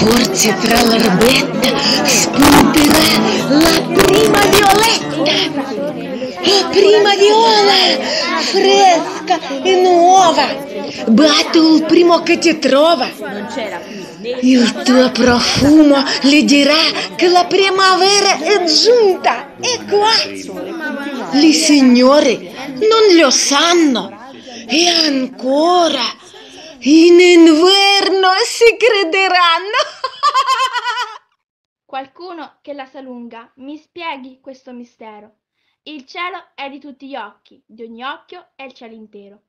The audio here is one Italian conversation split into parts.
Forse tra l'erbetta spunterà la prima violetta. La prima viola, fresca e nuova. Batto il primo che ti trova. Il tuo profumo le dirà che la primavera è giunta. È qua. Le signore non lo sanno. E ancora, in inverno si crederanno. Qualcuno che la sa lunga mi spieghi questo mistero. Il cielo è di tutti gli occhi, di ogni occhio è il cielo intero.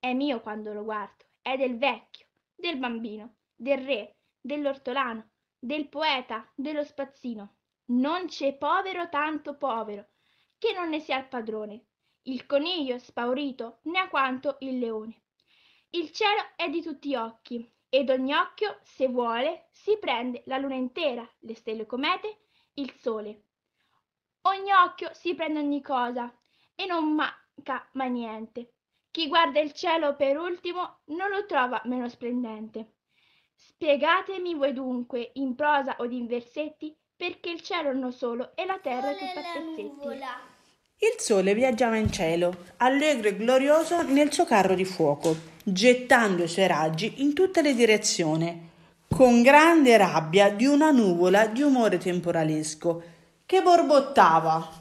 È mio quando lo guardo, è del vecchio, del bambino, del re, dell'ortolano, del poeta, dello spazzino. Non c'è povero tanto povero, che non ne sia il padrone. Il coniglio spaurito ne ha quanto il leone. Il cielo è di tutti gli occhi, ed ogni occhio, se vuole, si prende la luna intera, le stelle comete, il sole. Ogni occhio si prende ogni cosa e non manca mai niente. Chi guarda il cielo per ultimo non lo trova meno splendente. Spiegatemi voi dunque, in prosa o in versetti, perché il cielo è uno solo e la terra è tutta a pezzetti. Il sole viaggiava in cielo, allegro e glorioso nel suo carro di fuoco, gettando i suoi raggi in tutte le direzioni, con grande rabbia di una nuvola di umore temporalesco che borbottava.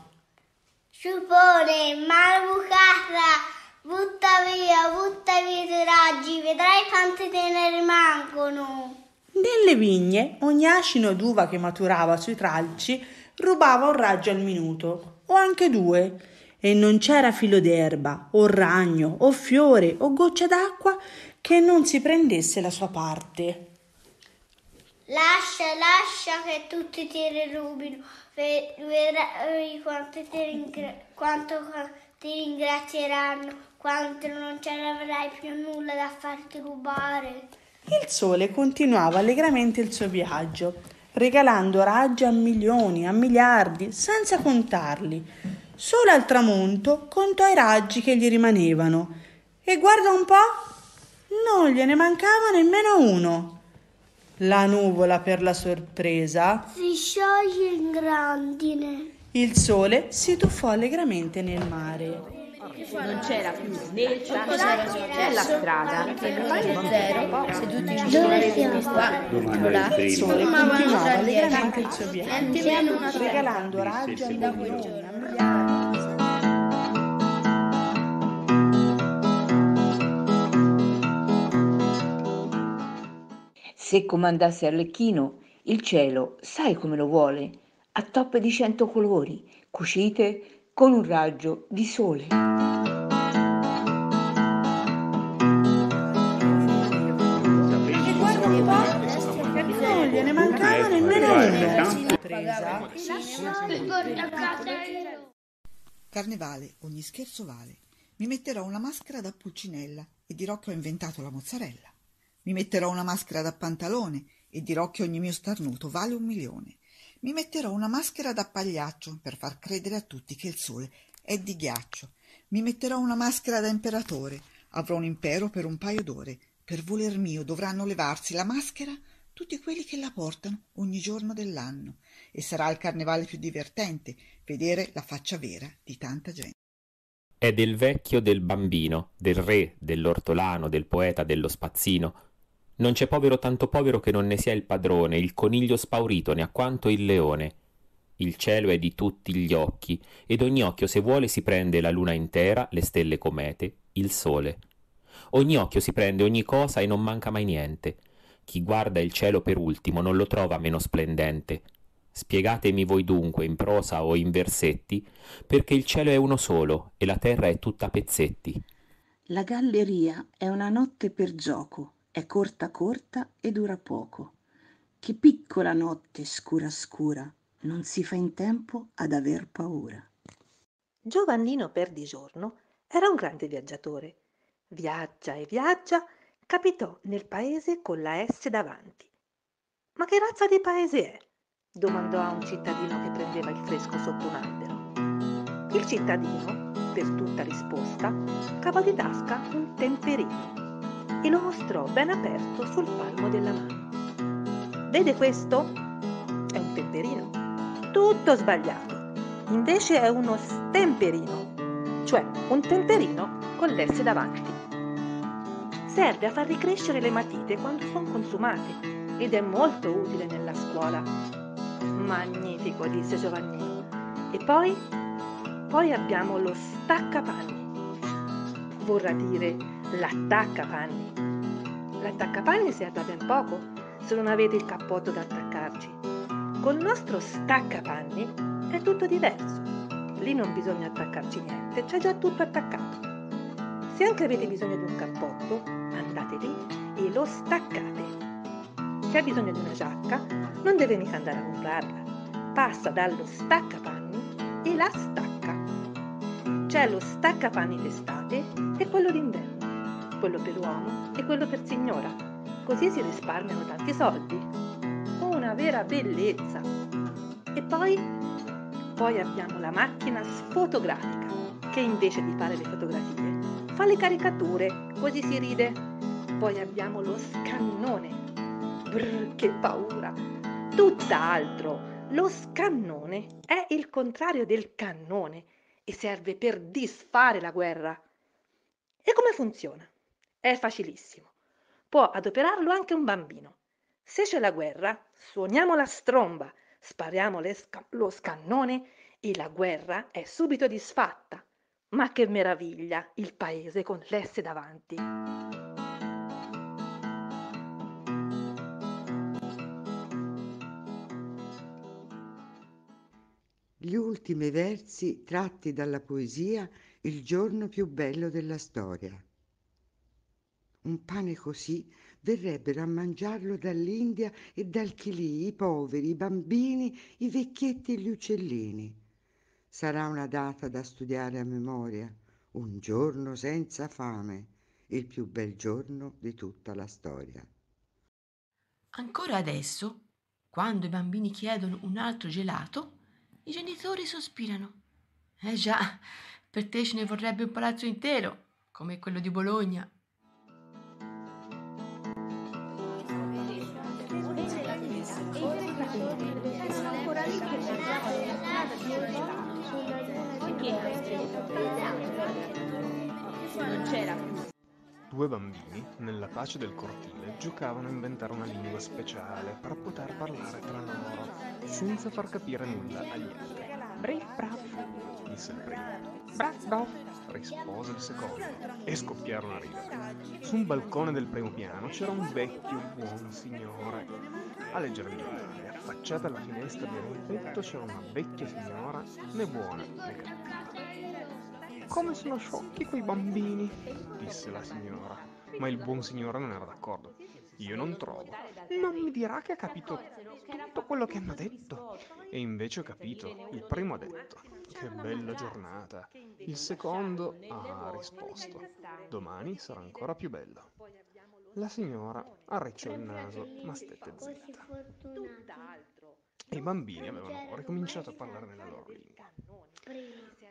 Sciupone, maleducata, butta via, butta via i tuoi raggi, vedrai quanti te ne rimangono. Nelle vigne, ogni asino d'uva che maturava sui tralci rubava un raggio al minuto, o anche due, e non c'era filo d'erba, o ragno, o fiore, o goccia d'acqua che non si prendesse la sua parte. Lascia, lascia che tutti ti rubino, vedrai quanto ti, ringra- quanto ti ringrazieranno, quanto non ce l'avrai più nulla da farti rubare. Il sole continuava allegramente il suo viaggio, regalando raggi a milioni, a miliardi, senza contarli. Solo al tramonto contò i raggi che gli rimanevano e guarda un po', non gliene mancava nemmeno uno. La nuvola per la sorpresa si scioglie in grandine. Il sole si tuffò allegramente nel mare. Non c'era più né il cioccolato né la strada. Zero, seduti in giro qua, là, sole continuava allegramente il suo viaggio, regalando raggi a milioni, a miliardi. Se comandasse Arlecchino, il cielo, sai come lo vuole, a toppe di cento colori, cucite con un raggio di sole. E gliene mancava nemmeno uno. Carnevale, ogni scherzo vale. Mi metterò una maschera da pulcinella e dirò che ho inventato la mozzarella. Mi metterò una maschera da pantalone e dirò che ogni mio starnuto vale un milione. Mi metterò una maschera da pagliaccio per far credere a tutti che il sole è di ghiaccio. Mi metterò una maschera da imperatore. Avrò un impero per un paio d'ore. Per voler mio dovranno levarsi la maschera tutti quelli che la portano ogni giorno dell'anno. E sarà il carnevale più divertente vedere la faccia vera di tanta gente. È del vecchio del bambino, del re, dell'ortolano, del poeta, dello spazzino. Non c'è povero tanto povero che non ne sia il padrone, il coniglio spaurito ne ha quanto il leone. Il cielo è di tutti gli occhi, ed ogni occhio se vuole si prende la luna intera, le stelle comete, il sole. Ogni occhio si prende ogni cosa e non manca mai niente. Chi guarda il cielo per ultimo non lo trova meno splendente. Spiegatemi voi dunque in prosa o in versetti, perché il cielo è uno solo e la terra è tutta pezzetti. La galleria è una notte per gioco, è corta corta e dura poco. Che piccola notte scura scura, non si fa in tempo ad aver paura. Giovannino Perdigiorno era un grande viaggiatore. Viaggia e viaggia, capitò nel paese con la S davanti. Ma che razza di paese è? domandò a un cittadino che prendeva il fresco sotto un albero. Il cittadino, per tutta risposta, cavò di tasca un temperino e lo mostrò ben aperto sul palmo della mano. Vede questo? È un temperino. Tutto sbagliato. Invece è uno stemperino, cioè un temperino con l'S davanti. Serve a far ricrescere le matite quando sono consumate ed è molto utile nella scuola. Magnifico, disse Giovannino. E poi? Poi abbiamo lo staccapanni. Vorrà dire l'attaccapanni. L'attaccapanni serve a ben poco se non avete il cappotto da attaccarci. Col nostro staccapanni è tutto diverso. Lì non bisogna attaccarci niente, c'è già tutto attaccato. Se anche avete bisogno di un cappotto, andate lì e lo staccate. Se ha bisogno di una giacca, non deve mica andare a comprarla. Passa dallo staccapanni e la stacca. C'è lo staccapanni d'estate e quello d'inverno, quello per uomo e quello per signora. Così si risparmiano tanti soldi. Una vera bellezza. E poi poi abbiamo la macchina sfotografica, che invece di fare le fotografie fa le caricature, così si ride. Poi abbiamo lo scannone. Brr, che paura! Tutt'altro. Lo scannone è il contrario del cannone e serve per disfare la guerra. E come funziona? È facilissimo. Può adoperarlo anche un bambino. Se c'è la guerra, suoniamo la stromba spariamo sca- lo scannone e la guerra è subito disfatta. Ma che meraviglia il paese con l'S davanti. Gli ultimi versi tratti dalla poesia Il giorno più bello della storia. Un pane così verrebbero a mangiarlo dall'India e dal Chilì i poveri, i bambini, i vecchietti e gli uccellini. Sarà una data da studiare a memoria, un giorno senza fame, il più bel giorno di tutta la storia. Ancora adesso, quando i bambini chiedono un altro gelato, i genitori sospirano. Eh già, per te ce ne vorrebbe un palazzo intero, come quello di Bologna. Non c'era più. Due bambini, nella pace del cortile, giocavano a inventare una lingua speciale per poter parlare tra loro, senza far capire nulla agli altri. Brief braf, disse il primo. Braf braf, rispose il secondo, e scoppiarono a ridere. Su un balcone del primo piano c'era un vecchio buon signore. A leggere il giornale, affacciata alla finestra di un petto, c'era una vecchia signora, né buona né cattiva. Come sono sciocchi quei bambini, disse la signora, ma il buon signore non era d'accordo. Io non trovo. Non mi dirà che ha capito tutto quello che hanno detto. E invece ho capito. Il primo ha detto. Che bella giornata. Il secondo ha risposto. Domani sarà ancora più bello. La signora arricciò il naso, ma stette zitta. E i bambini avevano ricominciato a parlare nella loro lingua.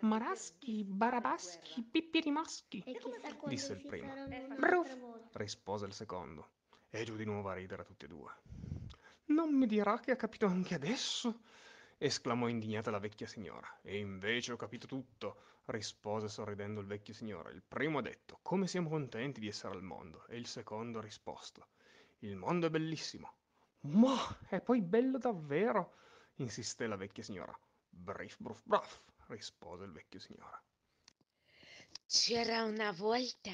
Maraschi, barabaschi, pippirimaschi, disse il primo. Bruf, rispose il secondo. E giù di nuovo a ridere tutti e due. Non mi dirà che ha capito anche adesso? esclamò indignata la vecchia signora. E invece ho capito tutto, rispose sorridendo il vecchio signore. Il primo ha detto come siamo contenti di essere al mondo, e il secondo ha risposto il mondo è bellissimo. Ma è poi bello davvero, insisté la vecchia signora. Brief, bruf, braf, rispose il vecchio signore. C'era una volta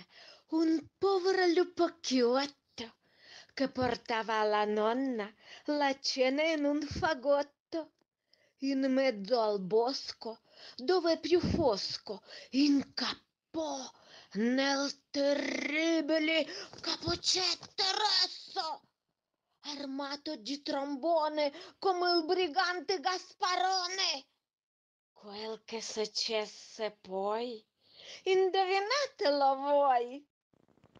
un povero lupacchiotto che portava alla nonna la cena in un fagotto in mezzo al bosco dove più fosco incappò nel terribile cappuccetto rosso armato di trombone come il brigante Gasparone. Quel che successe poi, indovinatelo voi.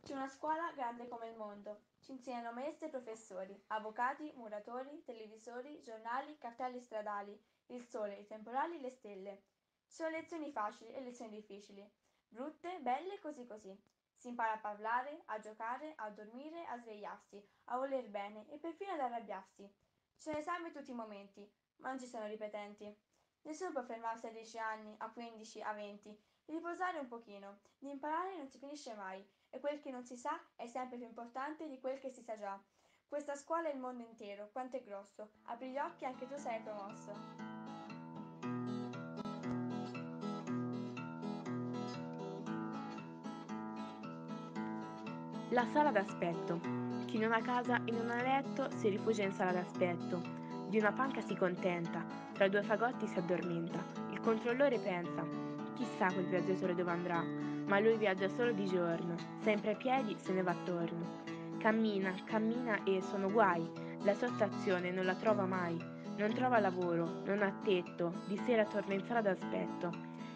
C'è una scuola grande come il mondo. Ci insegnano maestri e professori, avvocati, muratori, televisori, giornali, cartelli stradali, il sole, i temporali, le stelle. Ci sono lezioni facili e lezioni difficili, brutte, belle, così così. Si impara a parlare, a giocare, a dormire, a svegliarsi, a voler bene e perfino ad arrabbiarsi. Ce ne salvi tutti i momenti, ma non ci sono ripetenti. Nessuno può fermarsi a 10 anni, a 15, a 20, riposare un pochino. Di imparare non si finisce mai e quel che non si sa è sempre più importante di quel che si sa già. Questa scuola è il mondo intero, quanto è grosso. Apri gli occhi, anche tu sarai promosso. La sala d'aspetto. Chi non ha casa e non ha letto si rifugia in sala d'aspetto. Di una panca si contenta, tra due fagotti si addormenta. Il controllore pensa, chissà quel viaggiatore dove andrà, ma lui viaggia solo di giorno, sempre a piedi se ne va attorno. Cammina, cammina e sono guai, la sua stazione non la trova mai, non trova lavoro, non ha tetto, di sera torna in sala d'aspetto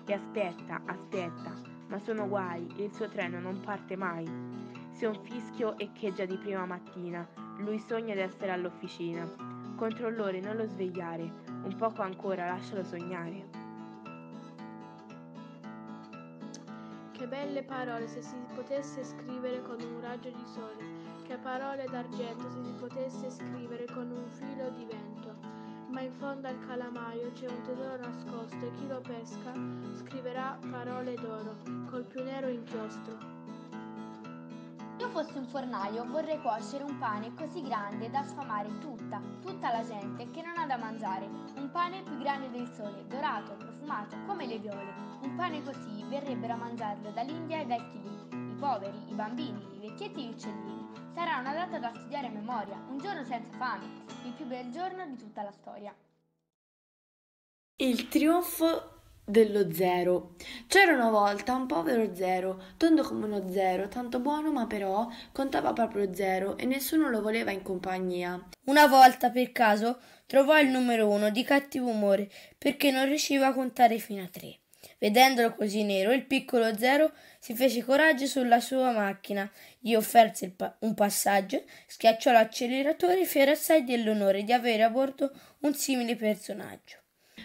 e aspetta, aspetta, ma sono guai il suo treno non parte mai. Se un fischio echeggia di prima mattina, lui sogna di essere all'officina. Controllore, non lo svegliare, un poco ancora, lascialo sognare. Che belle parole se si potesse scrivere con un raggio di sole, che parole d'argento se si potesse scrivere con un filo di vento. Ma in fondo al calamaio c'è un tesoro nascosto e chi lo pesca scriverà parole d'oro col più nero inchiostro io fossi un fornaio vorrei cuocere un pane così grande da sfamare tutta, tutta la gente che non ha da mangiare. Un pane più grande del sole, dorato, profumato, come le viole. Un pane così verrebbero a mangiarlo dall'India e dal Chili. I poveri, i bambini, i vecchietti e gli uccellini. Sarà una data da studiare a memoria, un giorno senza fame, il più bel giorno di tutta la storia. Il trionfo dello zero. C'era una volta un povero zero, tondo come uno zero, tanto buono ma però contava proprio zero e nessuno lo voleva in compagnia. Una volta per caso trovò il numero uno di cattivo umore perché non riusciva a contare fino a tre. Vedendolo così nero, il piccolo zero si fece coraggio sulla sua macchina, gli offerse pa- un passaggio, schiacciò l'acceleratore e fece assai dell'onore di avere a bordo un simile personaggio.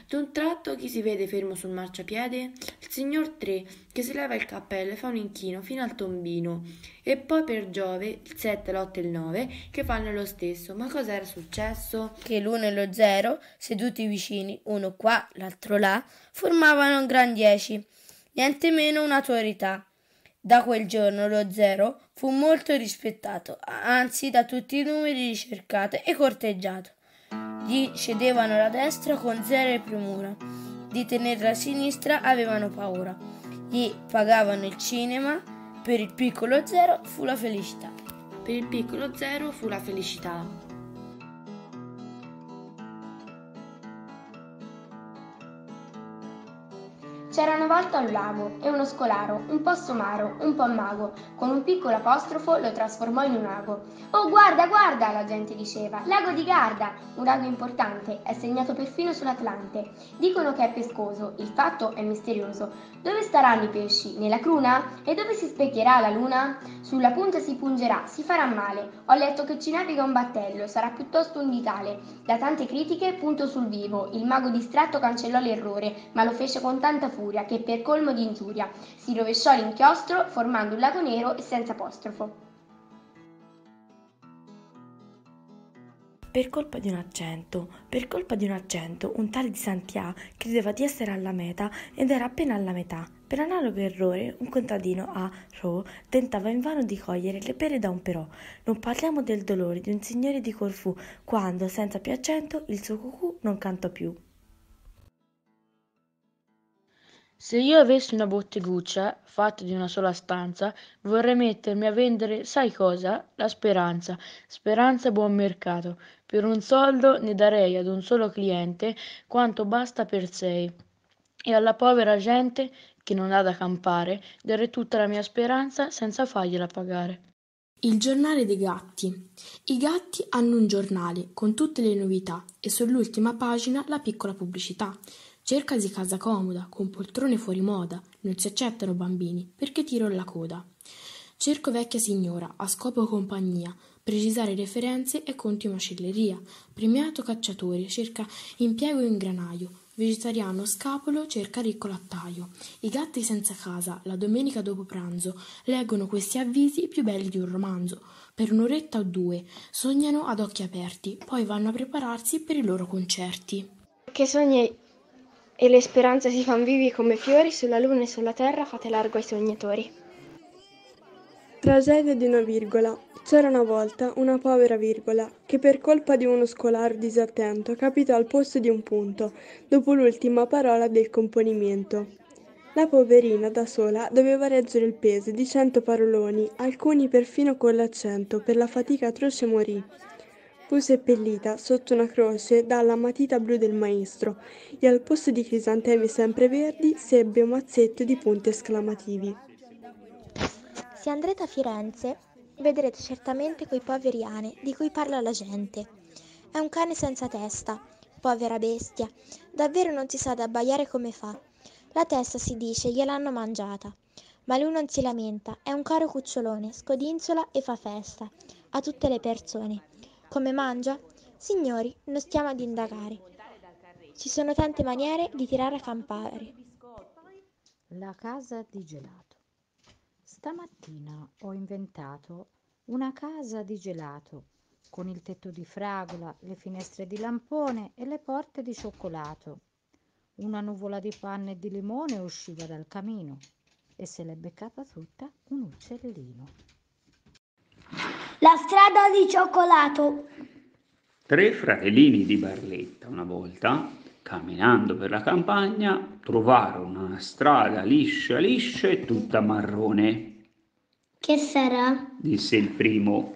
D'un tratto chi si vede fermo sul marciapiede? Il signor Tre, che si leva il cappello e fa un inchino fino al tombino. E poi per Giove, il 7, l'8 e il 9, che fanno lo stesso. Ma cosa era successo? Che l'uno e lo zero, seduti vicini, uno qua, l'altro là, formavano un gran dieci. Niente meno un'autorità. Da quel giorno lo zero fu molto rispettato, anzi da tutti i numeri ricercato e corteggiato. Gli cedevano la destra con zero premura, di tenere la sinistra avevano paura. Gli pagavano il cinema, per il piccolo zero fu la felicità. Per il piccolo zero fu la felicità. C'era una volta un lago e uno scolaro, un po' somaro, un po' mago, con un piccolo apostrofo lo trasformò in un lago. Oh, guarda, guarda, la gente diceva, lago di Garda, un lago importante, è segnato perfino sull'Atlante. Dicono che è pescoso, il fatto è misterioso. Dove staranno i pesci? Nella cruna? E dove si specchierà la luna? Sulla punta si pungerà, si farà male. Ho letto che ci naviga un battello, sarà piuttosto un ditale. Da tante critiche, punto sul vivo, il mago distratto cancellò l'errore, ma lo fece con tanta furia furia che per colmo di ingiuria si rovesciò l'inchiostro formando un lago nero e senza apostrofo. Per colpa di un accento, per colpa di un accento, un tale di Santià credeva di essere alla meta ed era appena alla metà. Per analogo errore, un contadino a Ro tentava invano di cogliere le pere da un però. Non parliamo del dolore di un signore di Corfù, quando, senza più accento, il suo cucù non cantò più. Se io avessi una botteguccia fatta di una sola stanza, vorrei mettermi a vendere, sai cosa? La speranza. Speranza buon mercato. Per un soldo ne darei ad un solo cliente quanto basta per sei. E alla povera gente che non ha da campare, darei tutta la mia speranza senza fargliela pagare. Il giornale dei gatti. I gatti hanno un giornale con tutte le novità e sull'ultima pagina la piccola pubblicità. Cercasi casa comoda, con poltrone fuori moda, non si accettano bambini, perché tiro la coda. Cerco vecchia signora, a scopo compagnia, precisare referenze e conti macelleria. Premiato cacciatore, cerca impiego in granaio, Vegetariano Scapolo cerca ricco lattaio. I gatti senza casa, la domenica dopo pranzo, leggono questi avvisi più belli di un romanzo. Per un'oretta o due sognano ad occhi aperti, poi vanno a prepararsi per i loro concerti. Che sogni e le speranze si fan vivi come fiori, sulla luna e sulla terra fate largo ai sognatori. Tragedia di una virgola. C'era una volta una povera virgola che per colpa di uno scolaro disattento capitò al posto di un punto dopo l'ultima parola del componimento. La poverina da sola doveva reggere il peso di cento paroloni, alcuni perfino con l'accento, per la fatica atroce morì. Fu seppellita sotto una croce dalla matita blu del maestro e al posto di crisantemi sempre verdi sebbe un mazzetto di punti esclamativi. Se andrete a Firenze, vedrete certamente quei poveri ane di cui parla la gente. È un cane senza testa, povera bestia, davvero non si sa da abbaiare come fa. La testa si dice gliel'hanno mangiata, ma lui non si lamenta, è un caro cucciolone, scodinzola e fa festa a tutte le persone. Come mangia? Signori, non stiamo ad indagare. Ci sono tante maniere di tirare a campare. La casa di gelato. Stamattina ho inventato una casa di gelato con il tetto di fragola, le finestre di lampone e le porte di cioccolato. Una nuvola di panna e di limone usciva dal camino e se l'è beccata tutta un uccellino. La strada di cioccolato. Tre fratellini di Barletta una volta, camminando per la campagna, trovarono una strada liscia liscia e tutta marrone. Che sarà? disse il primo.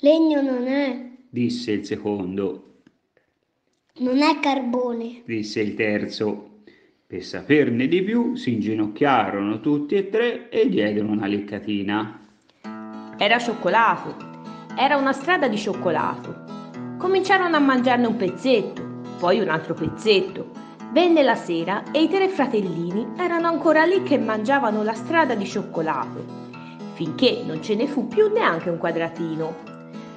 Legno non è. disse il secondo. Non è carbone. disse il terzo. Per saperne di più si inginocchiarono tutti e tre e diedero una leccatina. Era cioccolato. Era una strada di cioccolato. Cominciarono a mangiarne un pezzetto, poi un altro pezzetto Venne la sera e i tre fratellini erano ancora lì che mangiavano la strada di cioccolato, finché non ce ne fu più neanche un quadratino.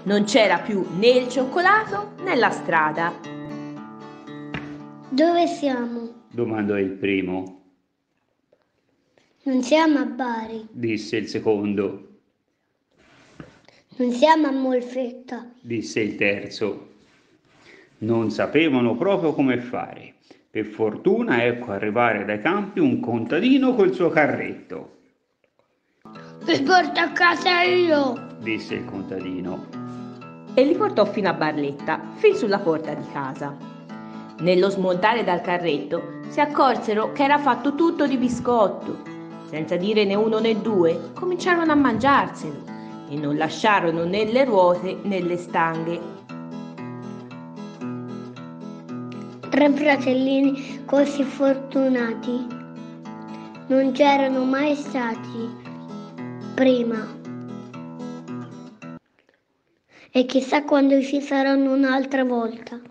Non c'era più né il cioccolato né la strada. Dove siamo? domandò il primo. Non siamo a Bari, disse il secondo. Non siamo a Molfetta, disse il terzo. Non sapevano proprio come fare. Per fortuna ecco arrivare dai campi un contadino col suo carretto. Vi porto a casa io, disse il contadino. E li portò fino a Barletta, fin sulla porta di casa. Nello smontare dal carretto si accorsero che era fatto tutto di biscotto. Senza dire né uno né due, cominciarono a mangiarselo e non lasciarono né le ruote né le stanghe tre fratellini così fortunati non c'erano mai stati prima. E chissà quando ci saranno un'altra volta.